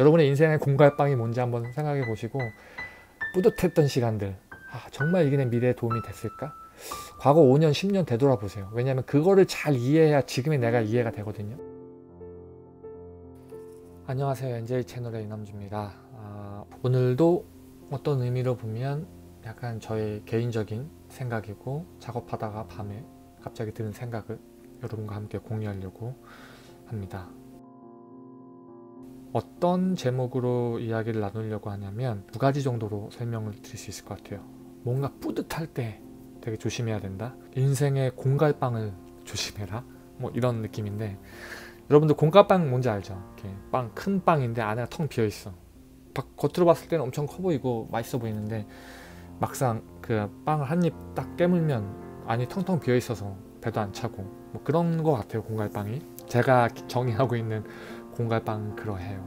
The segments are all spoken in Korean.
여러분의 인생의 공갈빵이 뭔지 한번 생각해 보시고 뿌듯했던 시간들 아, 정말 이게 내 미래에 도움이 됐을까? 과거 5년, 10년 되돌아보세요. 왜냐하면 그거를 잘 이해해야 지금의 내가 이해가 되거든요. 안녕하세요. NJ 채널의 이남주입니다. 아, 오늘도 어떤 의미로 보면 약간 저의 개인적인 생각이고 작업하다가 밤에 갑자기 드는 생각을 여러분과 함께 공유하려고 합니다. 어떤 제목으로 이야기를 나누려고 하냐면 두 가지 정도로 설명을 드릴 수 있을 것 같아요. 뭔가 뿌듯할 때 되게 조심해야 된다. 인생의 공갈빵을 조심해라. 뭐 이런 느낌인데 여러분들 공갈빵 뭔지 알죠? 빵, 큰 빵인데 안에가 텅 비어 있어. 겉으로 봤을 때는 엄청 커 보이고 맛있어 보이는데 막상 그 빵을 한 입 딱 깨물면 안이 텅텅 비어 있어서 배도 안 차고 뭐 그런 거 같아요 공갈빵이 제가 정의하고 있는 공갈빵 그러해요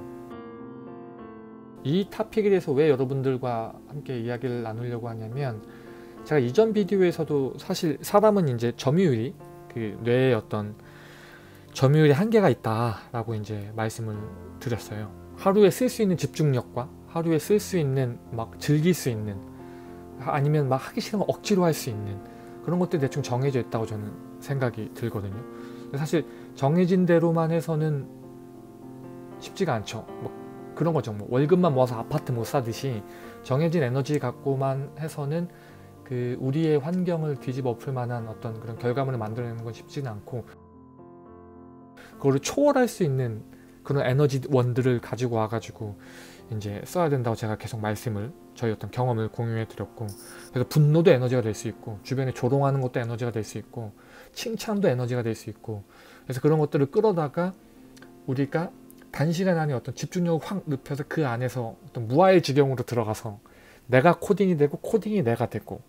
이 타픽에 대해서 왜 여러분들과 함께 이야기를 나누려고 하냐면 제가 이전 비디오에서도 사실 사람은 이제 점유율이 그 뇌의 어떤 점유율이 한계가 있다라고 이제 말씀을 드렸어요. 하루에 쓸 수 있는 집중력과 하루에 쓸 수 있는 막 즐길 수 있는 아니면 막 하기 싫으면 억지로 할 수 있는 그런 것들이 대충 정해져 있다고 저는 생각이 들거든요. 사실 정해진 대로만 해서는 쉽지가 않죠. 뭐 그런 거죠. 뭐 월급만 모아서 아파트 못 사듯이 정해진 에너지 갖고만 해서는 그 우리의 환경을 뒤집어 엎을 만한 어떤 그런 결과물을 만들어내는 건 쉽지는 않고 그거를 초월할 수 있는 그런 에너지 원들을 가지고 와가지고 이제 써야 된다고 제가 계속 말씀을 저희 어떤 경험을 공유해 드렸고 그래서 분노도 에너지가 될 수 있고 주변에 조롱하는 것도 에너지가 될 수 있고 칭찬도 에너지가 될 수 있고 그래서 그런 것들을 끌어다가 우리가 단시간 안에 어떤 집중력을 확 높여서 그 안에서 어떤 무아의 지경으로 들어가서 내가 코딩이 되고 코딩이 내가 되고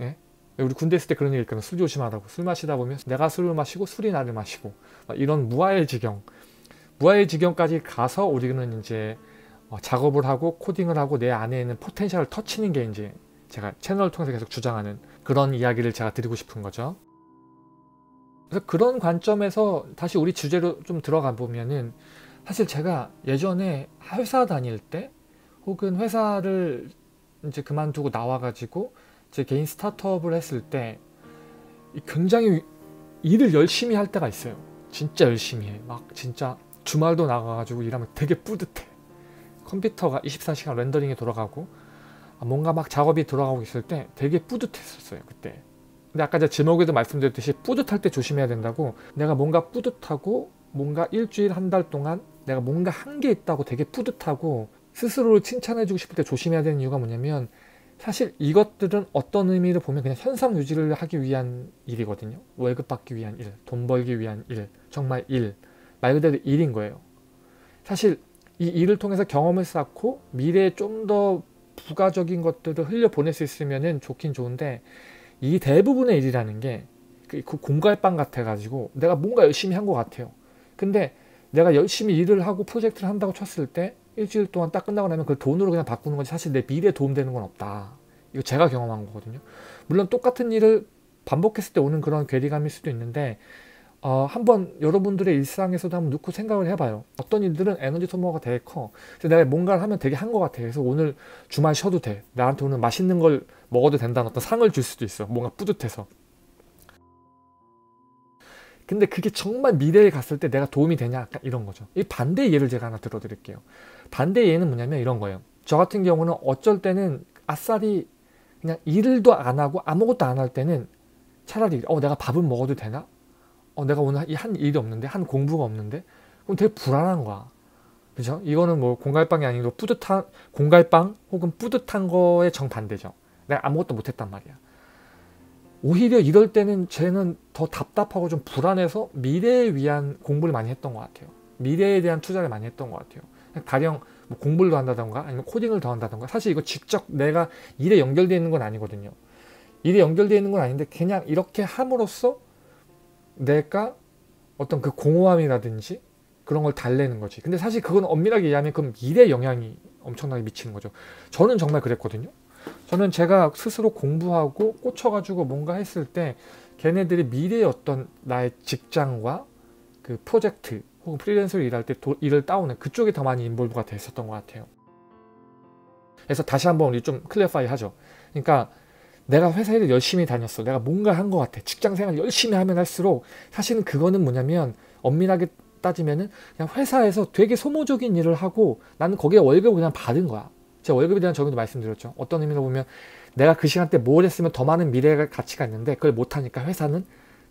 예? 우리 군대 있을 때 그런 얘기 있거든요 술 조심하라고 술 마시다 보면 내가 술을 마시고 술이 나를 마시고 이런 무아의 지경 무아의 지경까지 가서 우리는 이제 어, 작업을 하고 코딩을 하고 내 안에 있는 포텐셜을 터치는 게 이제 제가 채널을 통해서 계속 주장하는 그런 이야기를 제가 드리고 싶은 거죠. 그래서 그런 관점에서 다시 우리 주제로 좀 들어가 보면은 사실 제가 예전에 회사 다닐 때 혹은 회사를 이제 그만두고 나와가지고 제 개인 스타트업을 했을 때 굉장히 일을 열심히 할 때가 있어요. 진짜 열심히 해. 막 진짜 주말도 나가가지고 일하면 되게 뿌듯해. 컴퓨터가 24시간 렌더링이 돌아가고 뭔가 막 작업이 돌아가고 있을 때 되게 뿌듯했었어요 그때 근데 아까 제가 제목에도 말씀드렸듯이 뿌듯할 때 조심해야 된다고 내가 뭔가 뿌듯하고 뭔가 일주일 한 달 동안 내가 뭔가 한 게 있다고 되게 뿌듯하고 스스로를 칭찬해주고 싶을 때 조심해야 되는 이유가 뭐냐면 사실 이것들은 어떤 의미를 보면 그냥 현상 유지를 하기 위한 일이거든요 월급 받기 위한 일, 돈 벌기 위한 일, 정말 일, 말 그대로 일인 거예요 사실 이 일을 통해서 경험을 쌓고 미래에 좀 더 부가적인 것들을 흘려보낼 수 있으면 좋긴 좋은데 이 대부분의 일이라는 게 그 공갈빵 같아가지고 내가 뭔가 열심히 한 것 같아요. 근데 내가 열심히 일을 하고 프로젝트를 한다고 쳤을 때 일주일 동안 딱 끝나고 나면 그걸 돈으로 그냥 바꾸는 건지 사실 내 미래에 도움되는 건 없다. 이거 제가 경험한 거거든요. 물론 똑같은 일을 반복했을 때 오는 그런 괴리감일 수도 있는데 어, 한번 여러분들의 일상에서도 한번 놓고 생각을 해봐요. 어떤 일들은 에너지 소모가 되게 커. 그래서 내가 뭔가를 하면 되게 한 것 같아. 그래서 오늘 주말 쉬어도 돼. 나한테 오늘 맛있는 걸 먹어도 된다는 어떤 상을 줄 수도 있어. 뭔가 뿌듯해서. 근데 그게 정말 미래에 갔을 때 내가 도움이 되냐? 이런 거죠. 이 반대 예를 제가 하나 들어드릴게요. 반대 예는 뭐냐면 이런 거예요. 저 같은 경우는 어쩔 때는 아싸리 그냥 일도 안 하고 아무것도 안 할 때는 차라리 어 내가 밥은 먹어도 되나? 어, 내가 오늘 한 일이 없는데 한 공부가 없는데 그럼 되게 불안한 거야. 그죠? 이거는 뭐 공갈빵이 아니고 뿌듯한 공갈빵 혹은 뿌듯한 거에 정반대죠. 내가 아무것도 못했단 말이야. 오히려 이럴 때는 쟤는 더 답답하고 좀 불안해서 미래에 위한 공부를 많이 했던 것 같아요. 미래에 대한 투자를 많이 했던 것 같아요. 가령 뭐 공부를 더 한다던가 아니면 코딩을 더 한다던가 사실 이거 직접 내가 일에 연결되어 있는 건 아니거든요. 일에 연결되어 있는 건 아닌데 그냥 이렇게 함으로써 내가 어떤 그 공허함이라든지 그런 걸 달래는 거지. 근데 사실 그건 엄밀하게 얘기하면 그럼 일에 영향이 엄청나게 미치는 거죠. 저는 정말 그랬거든요. 저는 제가 스스로 공부하고 꽂혀가지고 뭔가 했을 때 걔네들이 미래의 어떤 나의 직장과 그 프로젝트 혹은 프리랜서로 일할 때 도, 일을 따오는 그쪽에 더 많이 인볼브가 됐었던 것 같아요. 그래서 다시 한번 우리 좀 클래파이 하죠. 그러니까 내가 회사 일을 열심히 다녔어. 내가 뭔가 한 것 같아. 직장 생활 열심히 하면 할수록 사실은 그거는 뭐냐면 엄밀하게 따지면은 그냥 회사에서 되게 소모적인 일을 하고 나는 거기에 월급을 그냥 받은 거야. 제가 월급에 대한 적용도 말씀드렸죠. 어떤 의미로 보면 내가 그 시간 때뭘 했으면 더 많은 미래가 가치가 있는데 그걸 못하니까 회사는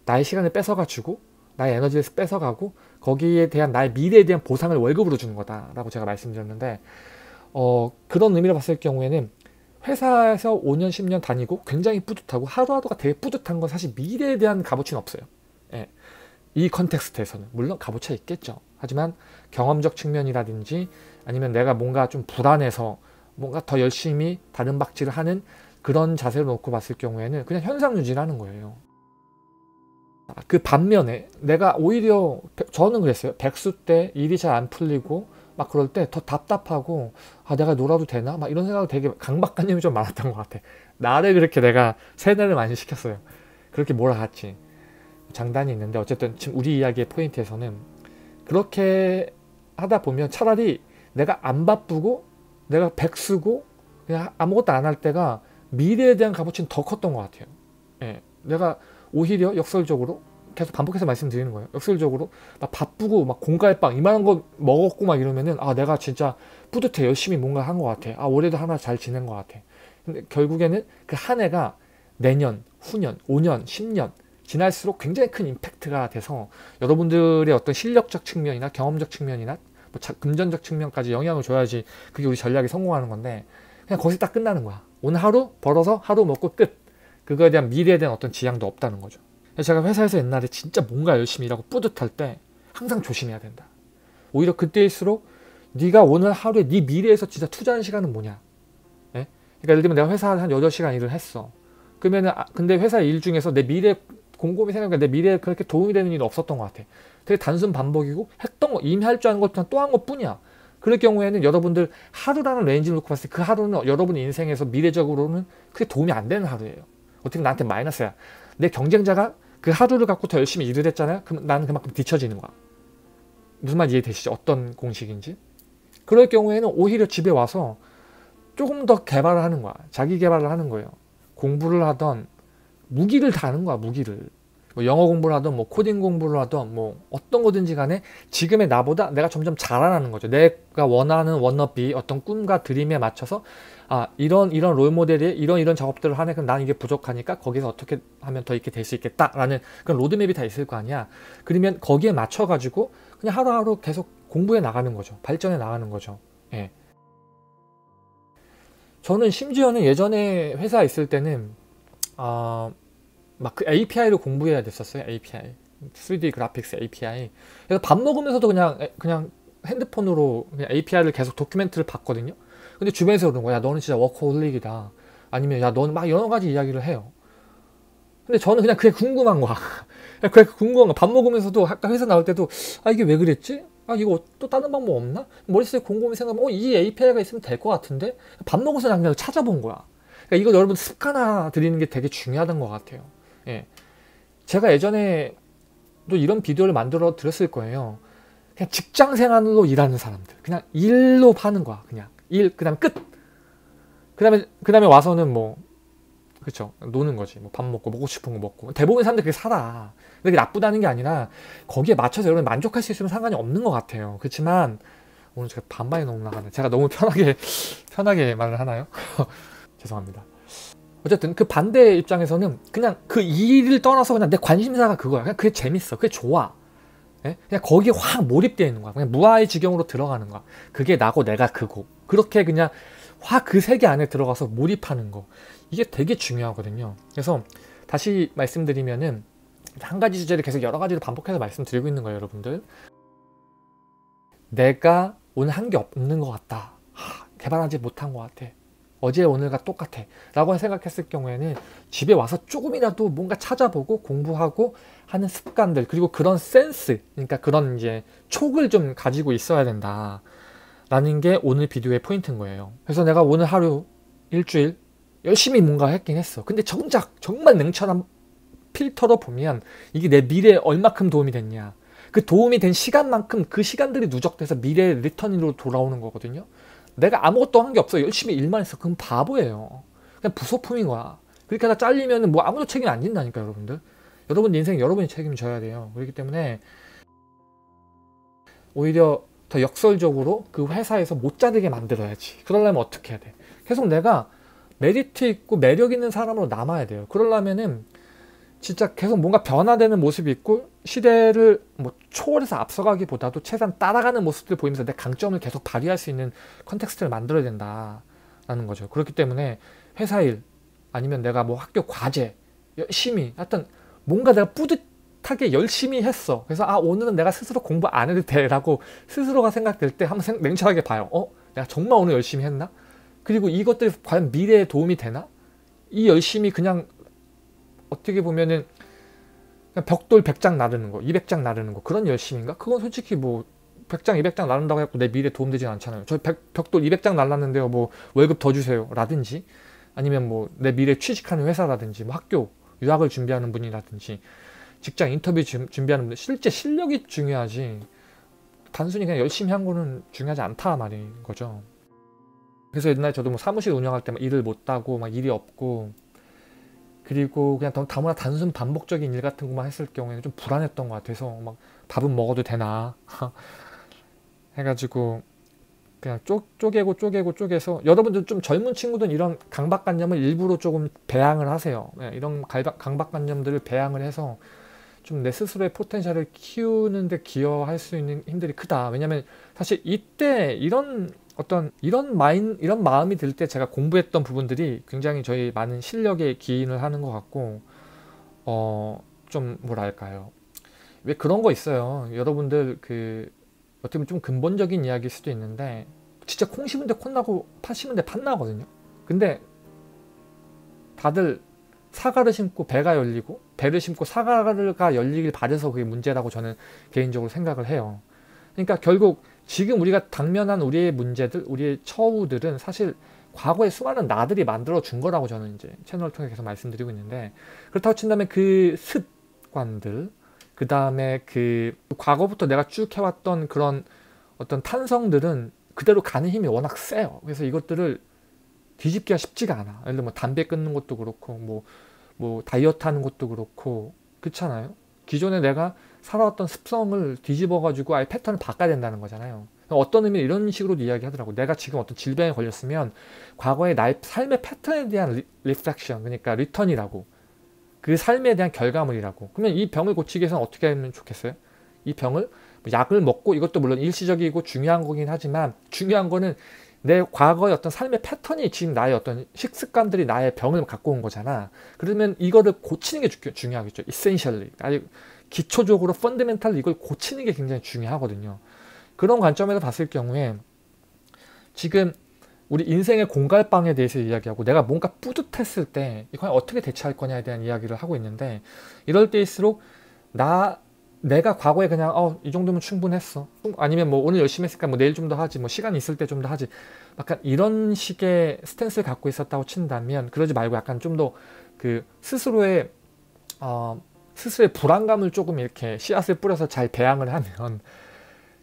나의 시간을 뺏어가지고 나의 에너지를 뺏어가고 거기에 대한 나의 미래에 대한 보상을 월급으로 주는 거다라고 제가 말씀드렸는데 어, 그런 의미로 봤을 경우에는 회사에서 5년 10년 다니고 굉장히 뿌듯하고 하루하루가 되게 뿌듯한 건 사실 미래에 대한 값어치는 없어요. 예. 이 컨텍스트에서는 물론 값어치가 있겠죠. 하지만 경험적 측면이라든지 아니면 내가 뭔가 좀 불안해서 뭔가 더 열심히 다른 박질을 하는 그런 자세로 놓고 봤을 경우에는 그냥 현상 유지라는 거예요. 그 반면에 내가 오히려 저는 그랬어요. 백수 때 일이 잘 안 풀리고 막 그럴 때 더 답답하고 아 내가 놀아도 되나 막 이런 생각이 되게 강박관념이 좀 많았던 것 같아. 나를 그렇게 내가 세뇌를 많이 시켰어요. 그렇게 몰아갔지. 장단이 있는데 어쨌든 지금 우리 이야기의 포인트에서는 그렇게 하다 보면 차라리 내가 안 바쁘고 내가 백수고 그냥 아무것도 안 할 때가 미래에 대한 값어치는 더 컸던 것 같아요. 예, 내가 오히려 역설적으로 계속 반복해서 말씀드리는 거예요. 역설적으로 막 바쁘고 막 공갈빵 이만한 거 먹었고 막 이러면은 아 내가 진짜 뿌듯해 열심히 뭔가 한 것 같아. 아 올해도 하나 잘 지낸 것 같아. 근데 결국에는 그 한 해가 내년, 후년, 5년, 10년 지날수록 굉장히 큰 임팩트가 돼서 여러분들의 어떤 실력적 측면이나 경험적 측면이나 뭐 자, 금전적 측면까지 영향을 줘야지 그게 우리 전략이 성공하는 건데 그냥 거기서 딱 끝나는 거야. 오늘 하루 벌어서 하루 먹고 끝. 그거에 대한 미래에 대한 어떤 지향도 없다는 거죠. 제가 회사에서 옛날에 진짜 뭔가 열심히 일하고 뿌듯할 때 항상 조심해야 된다. 오히려 그때일수록 네가 오늘 하루에 네 미래에서 진짜 투자하는 시간은 뭐냐? 예? 그러니까 예를 들면 내가 회사 한 8시간 일을 했어. 그러면은 아, 근데 회사 일 중에서 내 미래 곰곰이 생각해 내 미래에 그렇게 도움이 되는 일은 없었던 것 같아. 되게 단순 반복이고 했던 거 이미 할 줄 아는 것도 또 한 것뿐이야. 그럴 경우에는 여러분들 하루라는 range를 놓고 봤을 때 그 하루는 여러분 인생에서 미래적으로는 크게 도움이 안 되는 하루예요. 어떻게 나한테 마이너스야. 내 경쟁자가 그 하루를 갖고 더 열심히 일을 했잖아요. 그럼 나는 그만큼 뒤처지는 거야. 무슨 말 이해되시죠? 어떤 공식인지? 그럴 경우에는 오히려 집에 와서 조금 더 개발을 하는 거야. 자기 개발을 하는 거예요. 공부를 하던 무기를 다 하는 거야. 무기를. 뭐 영어 공부를 하던 뭐 코딩 공부를 하던 뭐 어떤 거든지 간에 지금의 나보다 내가 점점 자라나는 거죠. 내가 원하는 워너비 어떤 꿈과 드림에 맞춰서 아 이런 이런 롤 모델이 이런 이런 작업들을 하네 그럼 나는 이게 부족하니까 거기서 어떻게 하면 더 있게 될 수 있겠다라는 그런 로드맵이 다 있을 거 아니야. 그러면 거기에 맞춰 가지고 그냥 하루하루 계속 공부해 나가는 거죠. 발전해 나가는 거죠. 예. 저는 심지어는 예전에 회사 있을 때는 아 막 그 API를 공부해야 됐었어요. API. 3D 그래픽스 API. 그래서 밥 먹으면서도 그냥 그냥 핸드폰으로 그냥 API를 계속 도큐멘트를 봤거든요. 근데 주변에서 그러는 거야. 너는 진짜 워커홀릭이다. 아니면 야 너는 막 여러 가지 이야기를 해요. 근데 저는 그냥 그게 궁금한 거야. 그게 궁금한 거야. 밥 먹으면서도 아까 회사 나올 때도 아 이게 왜 그랬지? 아 이거 또 다른 방법 없나? 머릿속에 곰곰이 생각하면 어이 API가 있으면 될 것 같은데 밥 먹어서 그냥 찾아본 거야. 그러니까 이거 여러분 습관화 드리는 게 되게 중요하던 것 같아요. 예. 제가 예전에 또 이런 비디오를 만들어 드렸을 거예요. 그냥 직장 생활로 일하는 사람들. 그냥 일로 파는 거야. 그냥 일, 그 다음에 끝. 그 다음에, 그 다음에 와서는 뭐, 그쵸. 노는 거지. 뭐 밥 먹고, 먹고 싶은 거 먹고. 대부분 사람들 그게 살아. 근데 그게 나쁘다는 게 아니라, 거기에 맞춰서 여러분 만족할 수 있으면 상관이 없는 것 같아요. 그렇지만, 오늘 제가 반반이 너무 나가네. 제가 너무 편하게, 편하게 말을 하나요? 죄송합니다. 어쨌든 그 반대 입장에서는 그냥 그 일을 떠나서 그냥 내 관심사가 그거야. 그냥 그게 재밌어. 그게 좋아. 예? 그냥 거기에 확 몰입되어 있는 거야. 그냥 무아의 지경으로 들어가는 거야. 그게 나고 내가 그고. 그렇게 그냥 확 그 세계 안에 들어가서 몰입하는 거. 이게 되게 중요하거든요. 그래서 다시 말씀드리면은 한 가지 주제를 계속 여러 가지로 반복해서 말씀드리고 있는 거예요, 여러분들. 내가 오늘 한 게 없는 것 같다. 하, 개발하지 못한 것 같아. 어제 오늘과 똑같아 라고 생각했을 경우에는 집에 와서 조금이라도 뭔가 찾아보고 공부하고 하는 습관들 그리고 그런 센스 그러니까 그런 이제 촉을 좀 가지고 있어야 된다 라는 게 오늘 비디오의 포인트인 거예요. 그래서 내가 오늘 하루 일주일 열심히 뭔가 했긴 했어. 근데 정작 정말 냉철한 필터로 보면 이게 내 미래에 얼마큼 도움이 됐냐. 그 도움이 된 시간만큼 그 시간들이 누적돼서 미래의 리턴으로 돌아오는 거거든요. 내가 아무것도 한 게 없어. 열심히 일만 했어. 그럼 바보예요. 그냥 부속품인 거야. 그렇게 하다 잘리면 뭐 아무도 책임 안 진다니까 여러분들. 여러분 인생 여러분이 책임져야 돼요. 그렇기 때문에 오히려 더 역설적으로 그 회사에서 못 자르게 만들어야지. 그러려면 어떻게 해야 돼? 계속 내가 메리트 있고 매력 있는 사람으로 남아야 돼요. 그러려면은 진짜 계속 뭔가 변화되는 모습이 있고 시대를 뭐 초월해서 앞서가기보다도 최소한 따라가는 모습들 보이면서 내 강점을 계속 발휘할 수 있는 context를 만들어야 된다라는 거죠. 그렇기 때문에 회사 일 아니면 내가 뭐 학교 과제 열심히 하여튼 뭔가 내가 뿌듯하게 열심히 했어. 그래서 아 오늘은 내가 스스로 공부 안 해도 돼라고 스스로가 생각될 때 한번 생, 냉철하게 봐요. 어? 내가 정말 오늘 열심히 했나? 그리고 이것들이 과연 미래에 도움이 되나? 이 열심히 그냥 어떻게 보면은 벽돌 100장 나르는 거, 200장 나르는 거 그런 열심인가? 그건 솔직히 뭐 100장, 200장 나른다고 해갖고 내 미래에 도움되진 않잖아요. 저 100, 벽돌 200장 날랐는데요. 뭐 월급 더 주세요. 라든지 아니면 뭐 내 미래 취직하는 회사라든지 뭐 학교 유학을 준비하는 분이라든지 직장 인터뷰 준비하는 분들 실제 실력이 중요하지 단순히 그냥 열심히 한 거는 중요하지 않다 말인 거죠. 그래서 옛날에 저도 뭐 사무실 운영할 때 막 일을 못 하고 막 일이 없고 그리고 그냥 다문화 단순 반복적인 일 같은 것만 했을 경우에는 좀 불안했던 것 같아서 막 밥은 먹어도 되나 해가지고 그냥 쪼, 쪼개고 쪼개고 쪼개서 여러분들 좀 젊은 친구들은 이런 강박관념을 일부러 조금 배양을 하세요. 네, 이런 강박관념들을 배양을 해서 좀 내 스스로의 포텐셜을 키우는데 기여할 수 있는 힘들이 크다. 왜냐면 사실 이때 이런 어떤 이런 마인 이런 마음이 들 때 제가 공부했던 부분들이 굉장히 저희 많은 실력에 기인을 하는 것 같고 어 좀 뭐랄까요? 왜 그런 거 있어요? 여러분들 그 어떻게 보면 좀 근본적인 이야기일 수도 있는데 진짜 콩 심은데 콩 나고 팥 심은데 팥 나거든요. 근데 다들 사과를 심고 배가 열리고 배를 심고 사과가 열리길 바래서 그게 문제라고 저는 개인적으로 생각을 해요. 그러니까 결국 지금 우리가 당면한 우리의 문제들, 우리의 처우들은 사실 과거에 수많은 나들이 만들어 준 거라고 저는 이제 채널을 통해 계속 말씀드리고 있는데 그렇다고 친다면 그 습관들, 그 다음에 그 과거부터 내가 쭉 해왔던 그런 어떤 탄성들은 그대로 가는 힘이 워낙 세요. 그래서 이것들을 뒤집기가 쉽지가 않아. 예를 뭐 담배 끊는 것도 그렇고 뭐, 뭐 다이어트 하는 것도 그렇고 그렇잖아요. 기존에 내가 살아왔던 습성을 뒤집어가지고 아예 패턴을 바꿔야 된다는 거잖아요. 어떤 의미로 이런 식으로 이야기하더라고. 내가 지금 어떤 질병에 걸렸으면 과거의 나의 삶의 패턴에 대한 리, reflection, 그러니까 return이라고. 그 삶에 대한 결과물이라고. 그러면 이 병을 고치기 위해서는 어떻게 하면 좋겠어요? 이 병을 뭐 약을 먹고 이것도 물론 일시적이고 중요한 거긴 하지만 중요한 거는 내 과거의 어떤 삶의 패턴이 지금 나의 어떤 식습관들이 나의 병을 갖고 온 거잖아. 그러면 이거를 고치는 게 주, 중요하겠죠. essentially. 아니 기초적으로 펀드멘탈 이걸 고치는 게 굉장히 중요하거든요. 그런 관점에서 봤을 경우에 지금 우리 인생의 공갈방에 대해서 이야기하고 내가 뭔가 뿌듯했을 때 이걸 어떻게 대처할 거냐에 대한 이야기를 하고 있는데 이럴 때일수록 나 내가 과거에 그냥 어 이 정도면 충분했어. 아니면 뭐 오늘 열심히 했으니까 뭐 내일 좀 더 하지 뭐 시간 있을 때 좀 더 하지. 약간 이런 식의 스탠스를 갖고 있었다고 친다면 그러지 말고 약간 좀 더 그 스스로의 어 스스로의 불안감을 조금 이렇게 씨앗을 뿌려서 잘 배양을 하면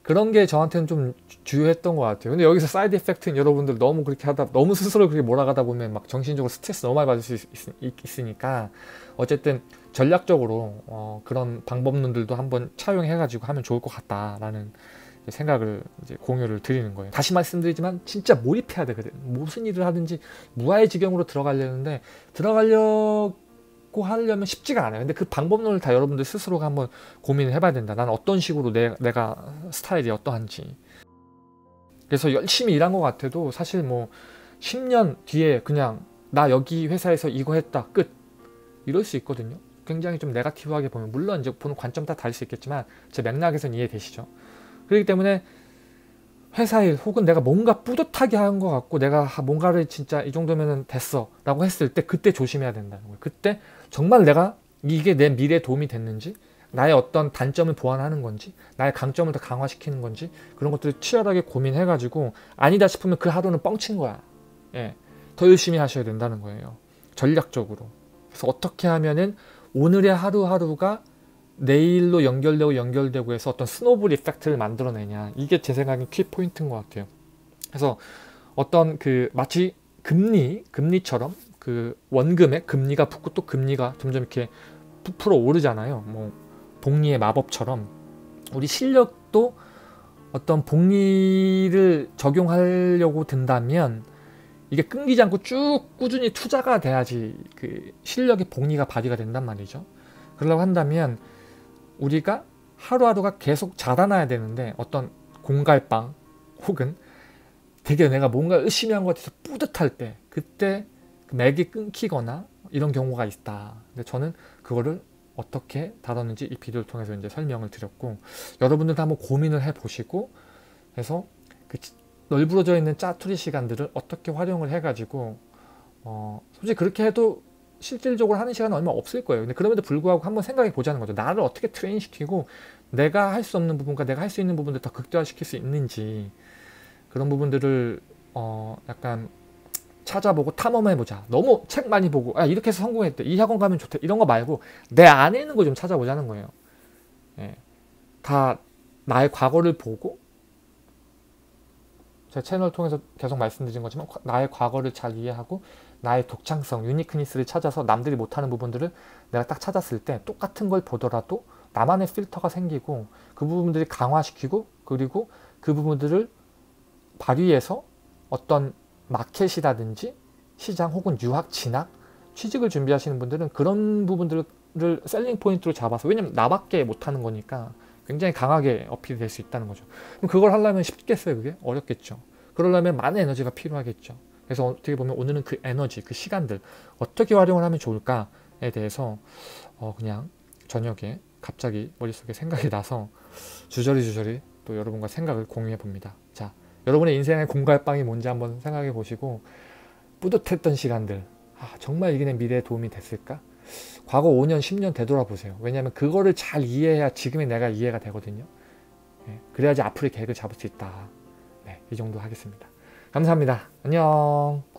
그런 게 저한테는 좀 주요했던 것 같아요. 근데 여기서 side effect는 여러분들 너무 그렇게 하다 너무 스스로 그렇게 몰아가다 보면 막 정신적으로 스트레스 너무 많이 받을 수 있, 으니까 어쨌든 전략적으로 어, 그런 방법론들도 한번 차용해가지고 하면 좋을 것 같다라는 생각을 이제 공유를 드리는 거예요. 다시 말씀드리지만 진짜 몰입해야 되거든. 무슨 일을 하든지 무아의 지경으로 들어가려는데 들어가려 고 하려면 쉽지가 않아요. 근데 그 방법론을 다 여러분들 스스로가 한번 고민을 해봐야 된다. 난 어떤 식으로 내, 내가 스타일이 어떠한지. 그래서 열심히 일한 것 같아도 사실 뭐 10년 뒤에 그냥 나 여기 회사에서 이거 했다 끝 이럴 수 있거든요. 굉장히 좀 네가티브하게 보면 물론 이제 보는 관점 다 다를 수 있겠지만 제 맥락에선 이해되시죠. 그렇기 때문에 회사 일 혹은 내가 뭔가 뿌듯하게 한 것 같고 내가 뭔가를 진짜 이 정도면 됐어 라고 했을 때 그때 조심해야 된다는 거예요. 그때 정말 내가 이게 내 미래에 도움이 됐는지 나의 어떤 단점을 보완하는 건지 나의 강점을 더 강화시키는 건지 그런 것들을 치열하게 고민해가지고 아니다 싶으면 그 하루는 뻥친 거야. 예, 더 열심히 하셔야 된다는 거예요. 전략적으로. 그래서 어떻게 하면은 오늘의 하루하루가 내일로 연결되고 연결되고 해서 어떤 스노볼 이펙트를 만들어내냐 이게 제 생각엔 키 포인트인 것 같아요. 그래서 어떤 그 마치 금리 금리처럼 그 원금의 금리가 붙고 또 금리가 점점 이렇게 부풀어 오르잖아요. 뭐 복리의 마법처럼 우리 실력도 어떤 복리를 적용하려고 든다면 이게 끊기지 않고 쭉 꾸준히 투자가 돼야지 그 실력의 복리가 발휘가 된단 말이죠. 그러려고 한다면 우리가 하루하루가 계속 자라나야 되는데 어떤 공갈빵 혹은 되게 내가 뭔가 열심히 한것 같아서 뿌듯할 때 그때 그 맥이 끊기거나 이런 경우가 있다. 근데 저는 그거를 어떻게 다뤘는지 이 비디오를 통해서 이제 설명을 드렸고 여러분들도 한번 고민을 해 보시고 해서 그 널브러져 있는 짜투리 시간들을 어떻게 활용을 해가지고 어 솔직히 그렇게 해도 실질적으로 하는 시간은 얼마 없을 거예요. 근데 그럼에도 불구하고 한번 생각해 보자는 거죠. 나를 어떻게 train 시키고 내가 할 수 없는 부분과 내가 할 수 있는 부분들 더 극대화시킬 수 있는지 그런 부분들을 어 약간 찾아보고 탐험해보자. 너무 책 많이 보고 아 이렇게 해서 성공했대. 이 학원 가면 좋대. 이런 거 말고 내 안에 있는 거 좀 찾아보자는 거예요. 예. 다 나의 과거를 보고 제 채널 통해서 계속 말씀드린 거지만 나의 과거를 잘 이해하고 나의 독창성, 유니크니스를 찾아서 남들이 못하는 부분들을 내가 딱 찾았을 때 똑같은 걸 보더라도 나만의 필터가 생기고 그 부분들이 강화시키고 그리고 그 부분들을 발휘해서 어떤 마켓이라든지 시장 혹은 유학, 진학, 취직을 준비하시는 분들은 그런 부분들을 셀링 포인트로 잡아서 왜냐면 나밖에 못하는 거니까 굉장히 강하게 어필이 될 수 있다는 거죠. 그럼 그걸 하려면 쉽겠어요, 그게? 어렵겠죠. 그러려면 많은 에너지가 필요하겠죠. 그래서 어떻게 보면 오늘은 그 에너지, 그 시간들 어떻게 활용을 하면 좋을까에 대해서 어 그냥 저녁에 갑자기 머릿속에 생각이 나서 주저리 주저리 또 여러분과 생각을 공유해 봅니다. 자, 여러분의 인생의 공갈빵이 뭔지 한번 생각해 보시고 뿌듯했던 시간들 아, 정말 이게 내 미래에 도움이 됐을까? 과거 5년, 10년 되돌아보세요. 왜냐하면 그거를 잘 이해해야 지금의 내가 이해가 되거든요. 네, 그래야지 앞으로의 계획을 잡을 수 있다. 네, 이 정도 하겠습니다. 감사합니다. 안녕.